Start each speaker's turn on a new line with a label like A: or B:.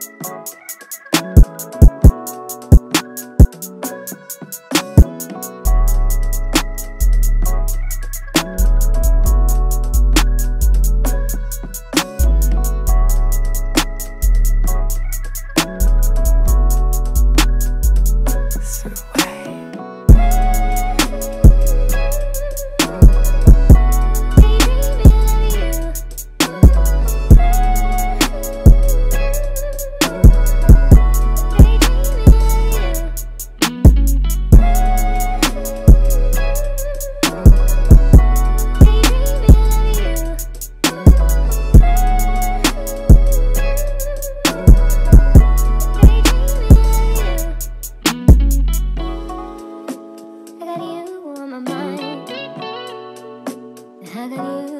A: Thank you. 鏡を